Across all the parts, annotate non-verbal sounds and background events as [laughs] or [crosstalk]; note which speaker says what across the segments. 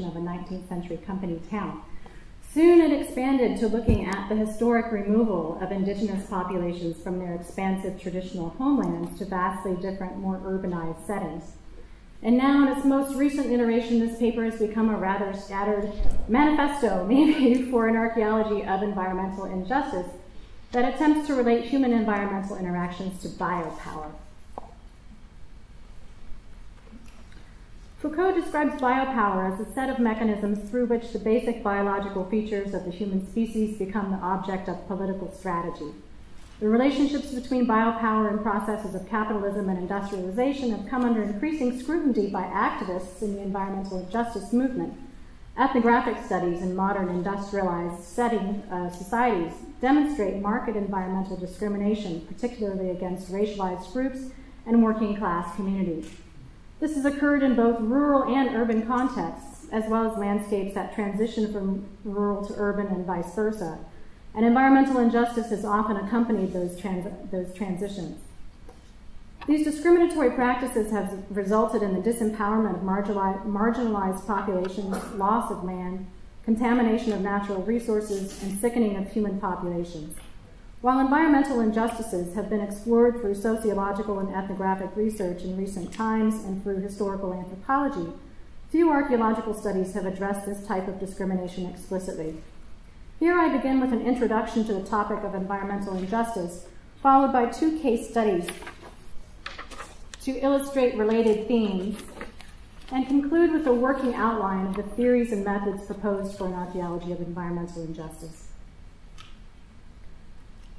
Speaker 1: of a 19th century company town. Soon it expanded to looking at the historic removal of indigenous populations from their expansive traditional homelands to vastly different, more urbanized settings. And now, in its most recent iteration, this paper has become a rather scattered manifesto, [laughs] maybe, for an archaeology of environmental injustice that attempts to relate human environmental interactions to biopower. Foucault describes biopower as a set of mechanisms through which the basic biological features of the human species become the object of political strategy. The relationships between biopower and processes of capitalism and industrialization have come under increasing scrutiny by activists in the environmental justice movement. Ethnographic studies in modern industrialized setting uh, societies demonstrate marked environmental discrimination, particularly against racialized groups and working class communities. This has occurred in both rural and urban contexts, as well as landscapes that transition from rural to urban and vice versa. And environmental injustice has often accompanied those, trans those transitions. These discriminatory practices have resulted in the disempowerment of marginalized populations, loss of land, contamination of natural resources, and sickening of human populations. While environmental injustices have been explored through sociological and ethnographic research in recent times and through historical anthropology, few archaeological studies have addressed this type of discrimination explicitly. Here I begin with an introduction to the topic of environmental injustice, followed by two case studies to illustrate related themes, and conclude with a working outline of the theories and methods proposed for an archaeology of environmental injustice.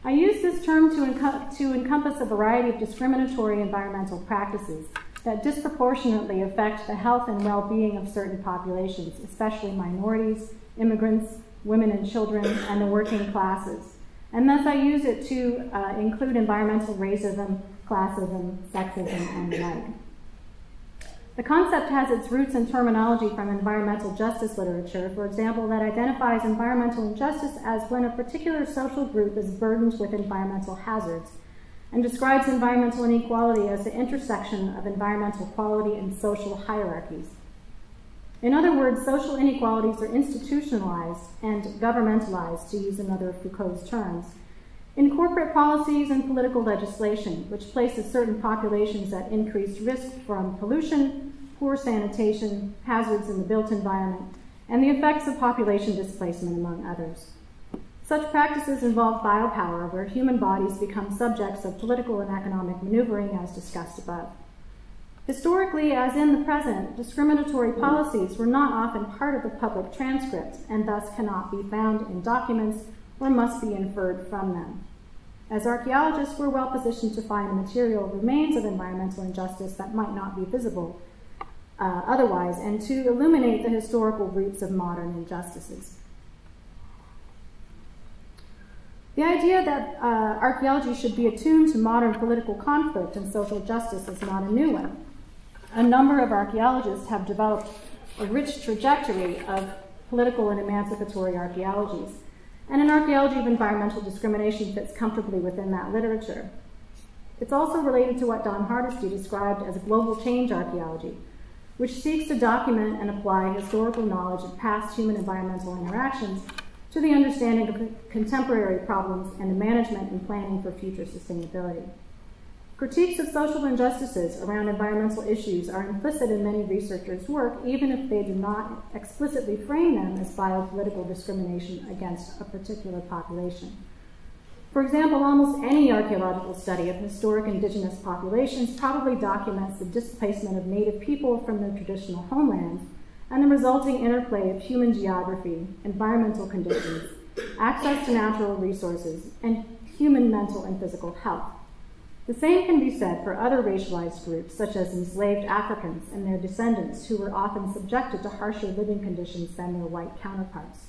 Speaker 1: I use this term to, to encompass a variety of discriminatory environmental practices that disproportionately affect the health and well-being of certain populations, especially minorities, immigrants, women and children, and the working classes. And thus I use it to uh, include environmental racism, classism, sexism, and the like. The concept has its roots in terminology from environmental justice literature, for example, that identifies environmental injustice as when a particular social group is burdened with environmental hazards, and describes environmental inequality as the intersection of environmental quality and social hierarchies. In other words, social inequalities are institutionalized and governmentalized, to use another Foucault's terms, in corporate policies and political legislation, which places certain populations at increased risk from pollution, poor sanitation, hazards in the built environment, and the effects of population displacement, among others. Such practices involve biopower, where human bodies become subjects of political and economic maneuvering, as discussed above. Historically, as in the present, discriminatory policies were not often part of the public transcript and thus cannot be found in documents or must be inferred from them. As archaeologists, we're well positioned to find material remains of environmental injustice that might not be visible uh, otherwise, and to illuminate the historical roots of modern injustices. The idea that uh, archaeology should be attuned to modern political conflict and social justice is not a new one. A number of archaeologists have developed a rich trajectory of political and emancipatory archaeologies and an archaeology of environmental discrimination fits comfortably within that literature. It's also related to what Don Hardesty described as a global change archaeology, which seeks to document and apply historical knowledge of past human environmental interactions to the understanding of contemporary problems and the management and planning for future sustainability. Critiques of social injustices around environmental issues are implicit in many researchers' work, even if they do not explicitly frame them as biopolitical discrimination against a particular population. For example, almost any archaeological study of historic indigenous populations probably documents the displacement of native people from their traditional homelands and the resulting interplay of human geography, environmental conditions, access to natural resources, and human mental and physical health. The same can be said for other racialized groups, such as enslaved Africans and their descendants, who were often subjected to harsher living conditions than their white counterparts.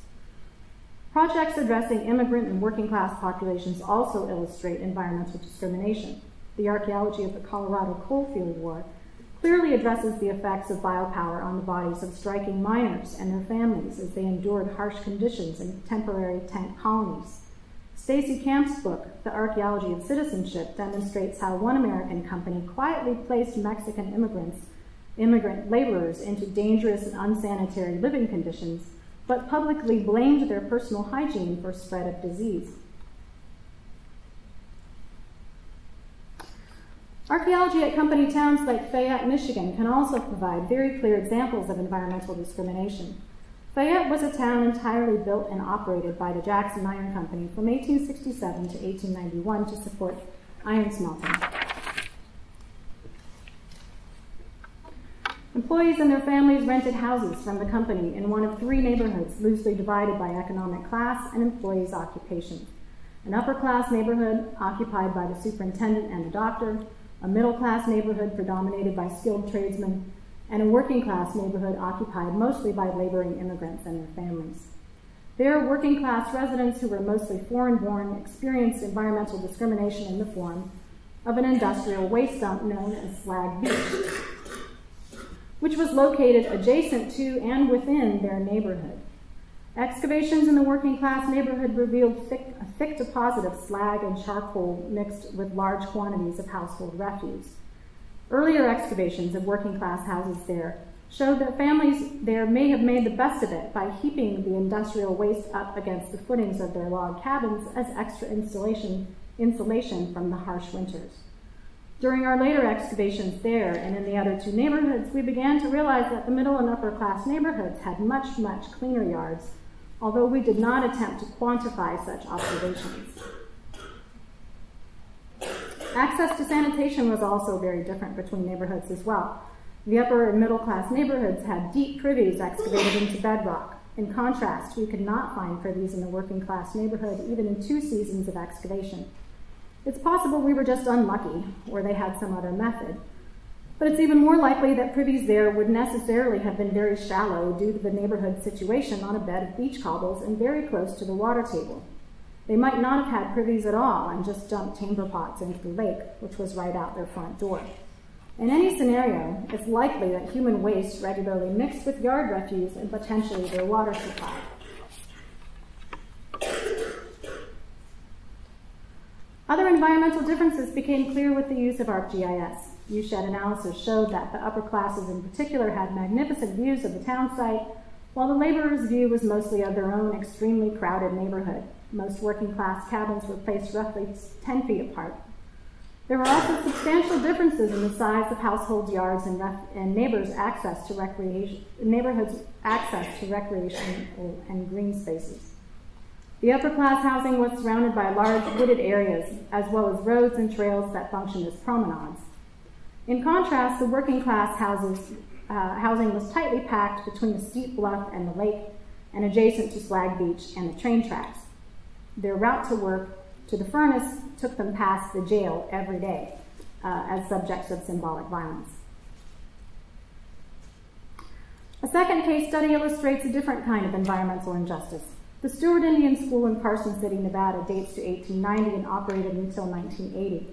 Speaker 1: Projects addressing immigrant and working class populations also illustrate environmental discrimination. The archaeology of the Colorado Coalfield War clearly addresses the effects of biopower on the bodies of striking miners and their families as they endured harsh conditions in temporary tent colonies. Stacey Camp's book, The Archaeology of Citizenship, demonstrates how one American company quietly placed Mexican immigrants immigrant laborers into dangerous and unsanitary living conditions, but publicly blamed their personal hygiene for spread of disease. Archaeology at company towns like Fayette, Michigan can also provide very clear examples of environmental discrimination. Fayette was a town entirely built and operated by the Jackson Iron Company from 1867 to 1891 to support iron smelting. Employees and their families rented houses from the company in one of three neighborhoods loosely divided by economic class and employees' occupation. An upper class neighborhood occupied by the superintendent and the doctor, a middle class neighborhood predominated by skilled tradesmen, and a working class neighborhood occupied mostly by laboring immigrants and their families. Their working class residents, who were mostly foreign born, experienced environmental discrimination in the form of an industrial waste dump known as Slag Beach, which was located adjacent to and within their neighborhood. Excavations in the working class neighborhood revealed thick, a thick deposit of slag and charcoal mixed with large quantities of household refuse. Earlier excavations of working class houses there showed that families there may have made the best of it by heaping the industrial waste up against the footings of their log cabins as extra insulation, insulation from the harsh winters. During our later excavations there and in the other two neighborhoods, we began to realize that the middle and upper class neighborhoods had much, much cleaner yards although we did not attempt to quantify such observations. Access to sanitation was also very different between neighborhoods as well. The upper and middle class neighborhoods had deep privies excavated into bedrock. In contrast, we could not find privies in the working class neighborhood even in two seasons of excavation. It's possible we were just unlucky, or they had some other method. But it's even more likely that privies there would necessarily have been very shallow due to the neighborhood situation on a bed of beach cobbles and very close to the water table. They might not have had privies at all and just dumped chamber pots into the lake, which was right out their front door. In any scenario, it's likely that human waste regularly mixed with yard refuse and potentially their water supply. Other environmental differences became clear with the use of ArcGIS. Viewshed analysis showed that the upper classes in particular had magnificent views of the town site, while the laborers' view was mostly of their own extremely crowded neighborhood. Most working class cabins were placed roughly 10 feet apart. There were also substantial differences in the size of household yards and, and neighbors' access to recreation, neighborhoods' access to recreation and green spaces. The upper class housing was surrounded by large wooded areas, as well as roads and trails that functioned as promenades. In contrast, the working class houses, uh, housing was tightly packed between a steep bluff and the lake and adjacent to Slag Beach and the train tracks. Their route to work to the furnace took them past the jail every day uh, as subjects of symbolic violence. A second case study illustrates a different kind of environmental injustice. The Stewart Indian School in Carson City, Nevada dates to 1890 and operated until 1980.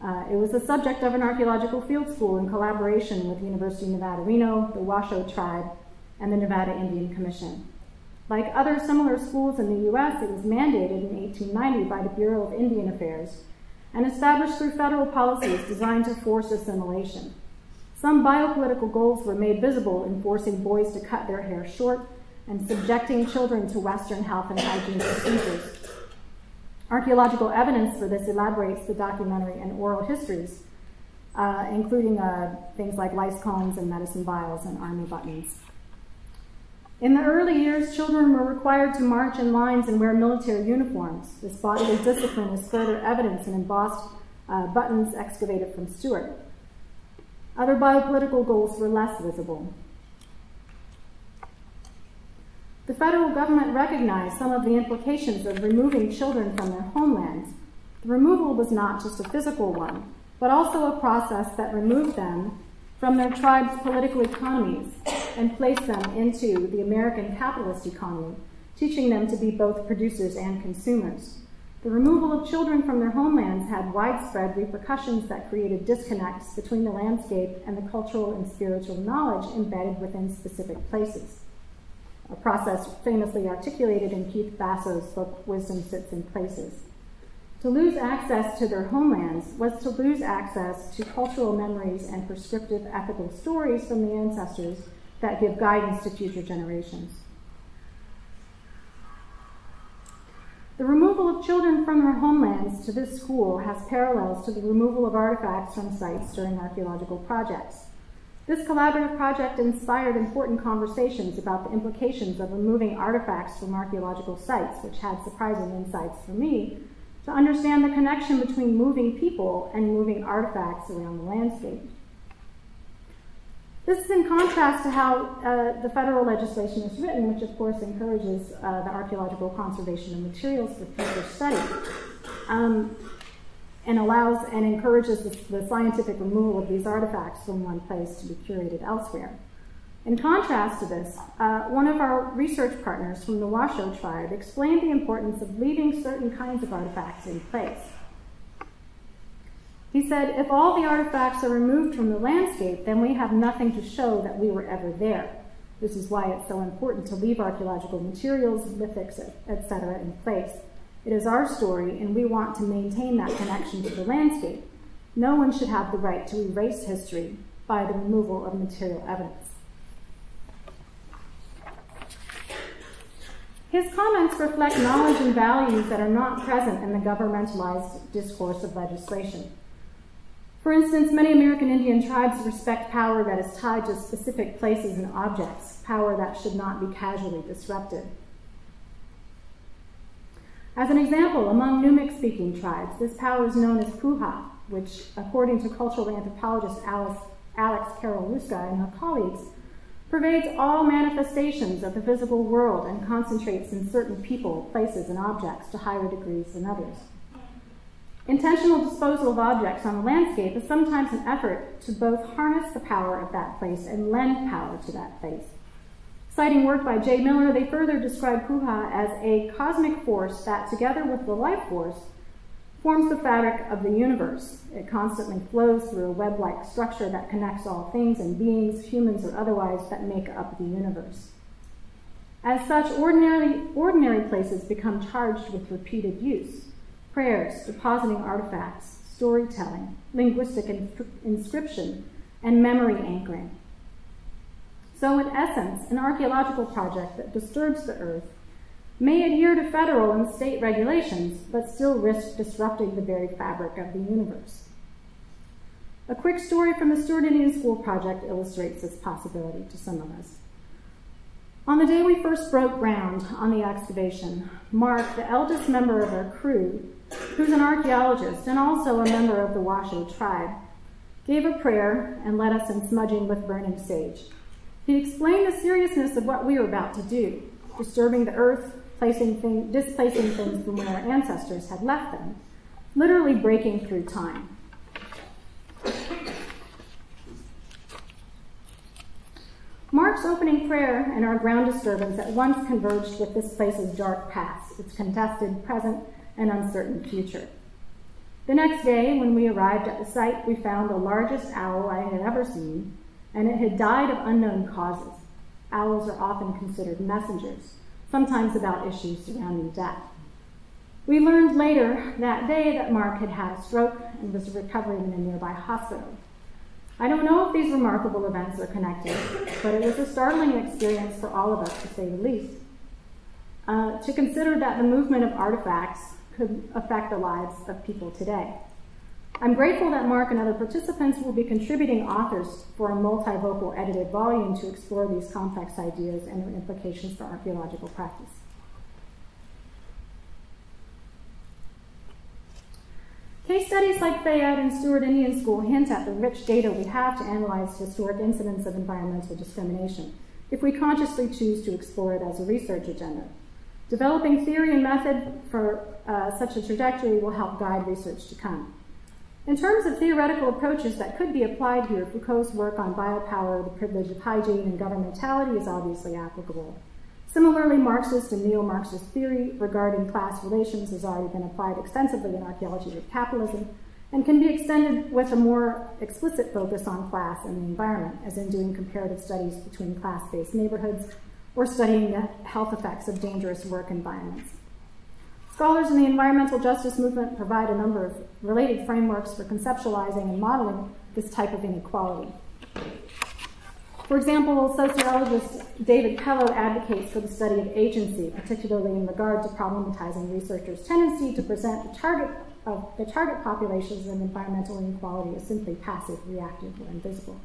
Speaker 1: Uh, it was the subject of an archaeological field school in collaboration with the University of Nevada, Reno, the Washoe Tribe, and the Nevada Indian Commission. Like other similar schools in the U.S., it was mandated in 1890 by the Bureau of Indian Affairs and established through federal policies designed to force assimilation. Some biopolitical goals were made visible in forcing boys to cut their hair short and subjecting children to Western health and hygiene procedures. Archaeological evidence for this elaborates the documentary and oral histories, uh, including uh, things like lice combs and medicine vials and army buttons. In the early years, children were required to march in lines and wear military uniforms. This bodily discipline is further evidence in embossed uh, buttons excavated from Stewart. Other biopolitical goals were less visible. The federal government recognized some of the implications of removing children from their homelands. The removal was not just a physical one, but also a process that removed them from their tribe's political economies and placed them into the American capitalist economy, teaching them to be both producers and consumers. The removal of children from their homelands had widespread repercussions that created disconnects between the landscape and the cultural and spiritual knowledge embedded within specific places a process famously articulated in Keith Basso's book, Wisdom Sits in Places. To lose access to their homelands was to lose access to cultural memories and prescriptive ethical stories from the ancestors that give guidance to future generations. The removal of children from their homelands to this school has parallels to the removal of artifacts from sites during archaeological projects. This collaborative project inspired important conversations about the implications of removing artifacts from archaeological sites, which had surprising insights for me to understand the connection between moving people and moving artifacts around the landscape. This is in contrast to how uh, the federal legislation is written, which of course encourages uh, the archaeological conservation of materials for future study. Um, and allows and encourages the, the, scientific removal of these artifacts from one place to be curated elsewhere. In contrast to this, uh, one of our research partners from the Washoe tribe explained the importance of leaving certain kinds of artifacts in place. He said, if all the artifacts are removed from the landscape, then we have nothing to show that we were ever there. This is why it's so important to leave archaeological materials, lithics, etc. in place. It is our story, and we want to maintain that connection to the landscape. No one should have the right to erase history by the removal of material evidence. His comments reflect knowledge and values that are not present in the governmentalized discourse of legislation. For instance, many American Indian tribes respect power that is tied to specific places and objects, power that should not be casually disrupted. As an example, among Numic speaking tribes, this power is known as puha, which, according to cultural anthropologist Alice, Alex Carroll Ruska and her colleagues, pervades all manifestations of the visible world and concentrates in certain people, places, and objects to higher degrees than others. Intentional disposal of objects on the landscape is sometimes an effort to both harness the power of that place and lend power to that place. Citing work by Jay Miller, they further describe Puha as a cosmic force that, together with the life force, forms the fabric of the universe. It constantly flows through a web like structure that connects all things and beings, humans or otherwise, that make up the universe. As such, ordinary, ordinary places become charged with repeated use prayers, depositing artifacts, storytelling, linguistic inscription, and memory anchoring. So, in essence, an archaeological project that disturbs the earth may adhere to federal and state regulations, but still risk disrupting the very fabric of the universe. A quick story from the Stewart Indian School project illustrates this possibility to some of us. On the day we first broke ground on the excavation, Mark, the eldest member of our crew, who's an archaeologist and also a member of the Washoe tribe, gave a prayer and led us in smudging with burning sage. He explained the seriousness of what we were about to do, disturbing the earth, placing thing, displacing things from where our ancestors had left them, literally breaking through time. Mark's opening prayer and our ground disturbance at once converged with this place's dark past, its contested present and uncertain future. The next day, when we arrived at the site, we found the largest owl I had ever seen and it had died of unknown causes. Owls are often considered messengers, sometimes about issues surrounding death. We learned later that day that Mark had had a stroke and was recovering in a nearby hospital. I don't know if these remarkable events are connected, but it was a startling experience for all of us, to say the least. Uh, to consider that the movement of artifacts could affect the lives of people today. I'm grateful that Mark and other participants will be contributing authors for a multivocal edited volume to explore these complex ideas and their implications for archaeological practice. Case studies like Fayette and Stewart Indian School hint at the rich data we have to analyze historic incidents of environmental discrimination, if we consciously choose to explore it as a research agenda. Developing theory and method for uh, such a trajectory will help guide research to come. In terms of theoretical approaches that could be applied here, Foucault's work on biopower, the privilege of hygiene, and governmentality is obviously applicable. Similarly, Marxist and neo-Marxist theory regarding class relations has already been applied extensively in archaeology of capitalism and can be extended with a more explicit focus on class and the environment, as in doing comparative studies between class-based neighborhoods or studying the health effects of dangerous work environments. Scholars in the environmental justice movement provide a number of related frameworks for conceptualizing and modeling this type of inequality. For example, sociologist David Pellow advocates for the study of agency, particularly in regard to problematizing researchers' tendency to present the target of the target populations of environmental inequality as simply passive, reactive, or invisible.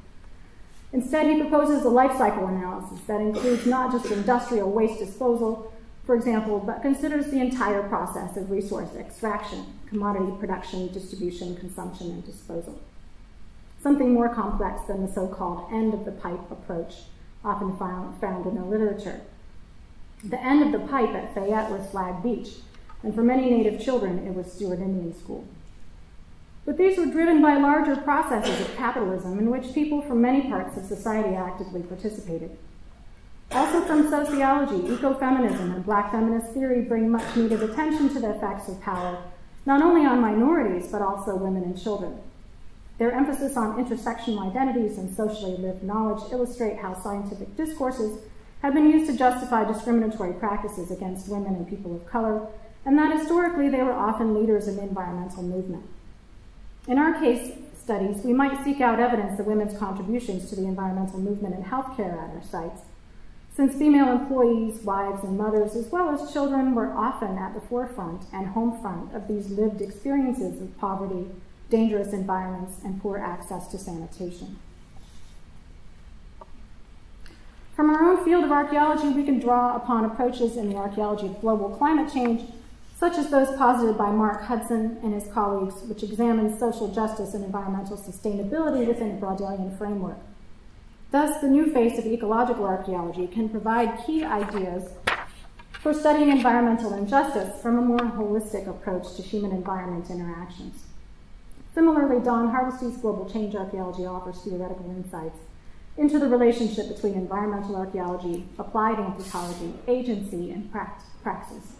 Speaker 1: Instead, he proposes a life cycle analysis that includes not just industrial waste disposal, for example, but considers the entire process of resource extraction, commodity production, distribution, consumption, and disposal. Something more complex than the so-called end of the pipe approach often found in the literature. The end of the pipe at Fayette was Slag Beach, and for many Native children, it was Stewart Indian School. But these were driven by larger processes of capitalism in which people from many parts of society actively participated. Also from sociology, ecofeminism and black feminist theory bring much needed attention to the effects of power, not only on minorities, but also women and children. Their emphasis on intersectional identities and socially lived knowledge illustrate how scientific discourses have been used to justify discriminatory practices against women and people of color, and that historically they were often leaders in the environmental movement. In our case studies, we might seek out evidence of women's contributions to the environmental movement and healthcare at our sites, since female employees, wives, and mothers, as well as children, were often at the forefront and home front of these lived experiences of poverty, dangerous environments, and poor access to sanitation. From our own field of archaeology, we can draw upon approaches in the archaeology of global climate change such as those posited by Mark Hudson and his colleagues, which examine social justice and environmental sustainability within a Braudelian framework. Thus, the new face of ecological archaeology can provide key ideas for studying environmental injustice from a more holistic approach to human-environment interactions. Similarly, Don Hardesty's global change archaeology offers theoretical insights into the relationship between environmental archaeology, applied anthropology, agency, and praxis.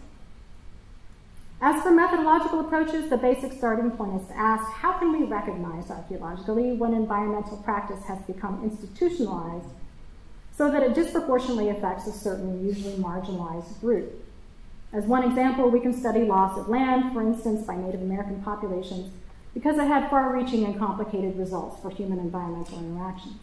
Speaker 1: As for methodological approaches, the basic starting point is to ask how can we recognize archaeologically when environmental practice has become institutionalized so that it disproportionately affects a certain, usually marginalized group. As one example, we can study loss of land, for instance, by Native American populations, because it had far reaching and complicated results for human environmental interactions.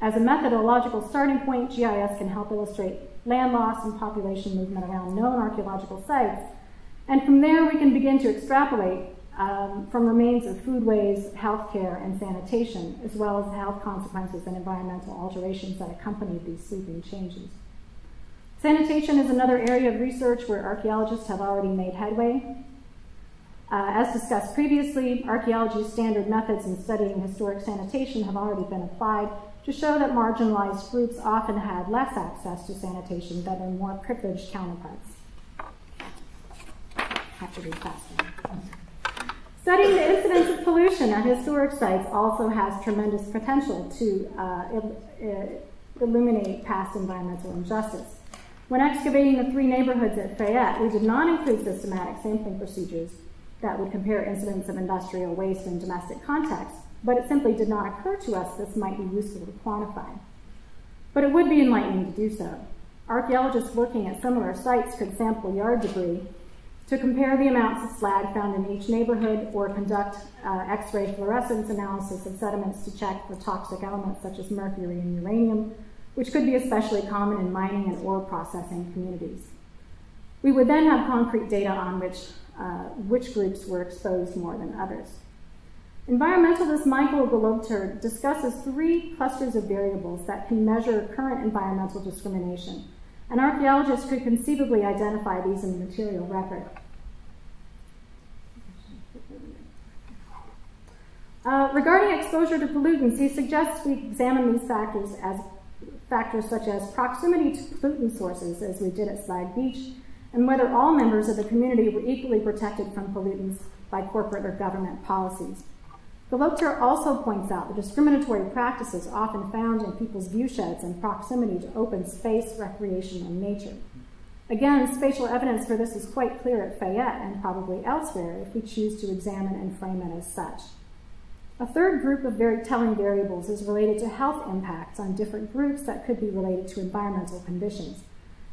Speaker 1: As a methodological starting point, GIS can help illustrate land loss and population movement around known archaeological sites and from there, we can begin to extrapolate um, from remains of foodways, healthcare, and sanitation, as well as health consequences and environmental alterations that accompanied these sweeping changes. Sanitation is another area of research where archaeologists have already made headway. Uh, as discussed previously, archaeology's standard methods in studying historic sanitation have already been applied to show that marginalized groups often had less access to sanitation than their more privileged counterparts have to read faster. Studying the incidence of pollution at historic sites also has tremendous potential to uh, illuminate past environmental injustice. When excavating the three neighborhoods at Fayette, we did not include systematic sampling procedures that would compare incidents of industrial waste in domestic contexts, but it simply did not occur to us this might be useful to quantify. But it would be enlightening to do so. Archaeologists working at similar sites could sample yard debris to compare the amounts of slag found in each neighborhood or conduct uh, X-ray fluorescence analysis of sediments to check for toxic elements such as mercury and uranium, which could be especially common in mining and ore processing communities. We would then have concrete data on which, uh, which groups were exposed more than others. Environmentalist Michael Gelobter discusses three clusters of variables that can measure current environmental discrimination and archaeologists could conceivably identify these in the material record. Uh, regarding exposure to pollutants, he suggests we examine these factors as factors such as proximity to pollutant sources, as we did at Slag Beach, and whether all members of the community were equally protected from pollutants by corporate or government policies. Gelobter also points out the discriminatory practices often found in people's viewsheds and proximity to open space, recreation, and nature. Again, spatial evidence for this is quite clear at Fayette and probably elsewhere if we choose to examine and frame it as such. A third group of very telling variables is related to health impacts on different groups that could be related to environmental conditions.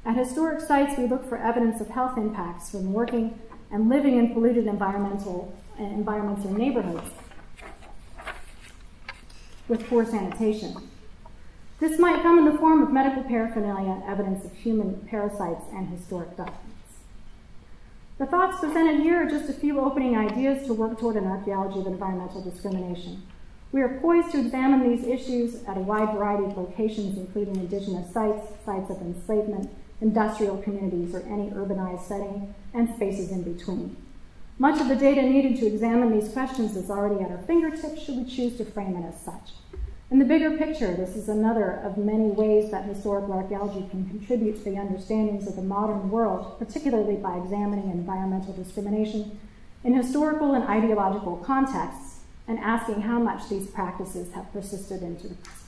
Speaker 1: At historic sites, we look for evidence of health impacts from working and living in polluted environmental environments or neighborhoods with poor sanitation. This might come in the form of medical paraphernalia, evidence of human parasites, and historic documents. The thoughts presented here are just a few opening ideas to work toward an archaeology of environmental discrimination. We are poised to examine these issues at a wide variety of locations, including indigenous sites, sites of enslavement, industrial communities, or any urbanized setting, and spaces in between. Much of the data needed to examine these questions is already at our fingertips should we choose to frame it as such. In the bigger picture, this is another of many ways that historical archaeology can contribute to the understandings of the modern world, particularly by examining environmental discrimination in historical and ideological contexts and asking how much these practices have persisted into the present.